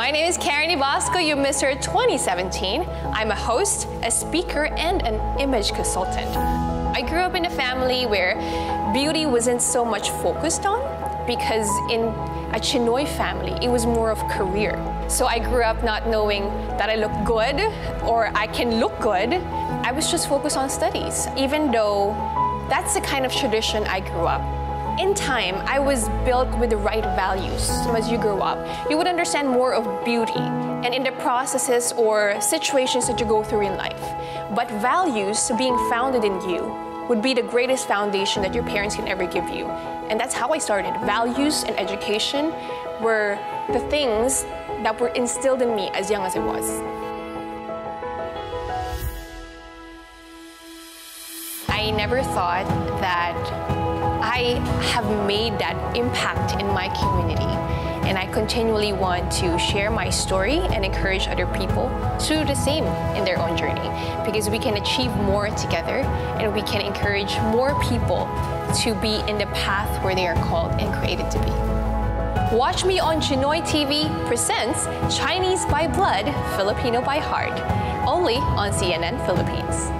My name is Karen Ibasco, you Miss Earth 2017. I'm a host, a speaker, and an image consultant. I grew up in a family where beauty wasn't so much focused on because in a Chinoy family, it was more of career. So I grew up not knowing that I look good or I can look good. I was just focused on studies, even though that's the kind of tradition I grew up. In time, I was built with the right values. So as you grow up, you would understand more of beauty and in the processes or situations that you go through in life. But values being founded in you would be the greatest foundation that your parents can ever give you. And that's how I started. Values and education were the things that were instilled in me as young as I was. I never thought that I have made that impact in my community. And I continually want to share my story and encourage other people to do the same in their own journey because we can achieve more together and we can encourage more people to be in the path where they are called and created to be. Watch me on Chinoy TV presents Chinese by Blood, Filipino by Heart, only on CNN Philippines.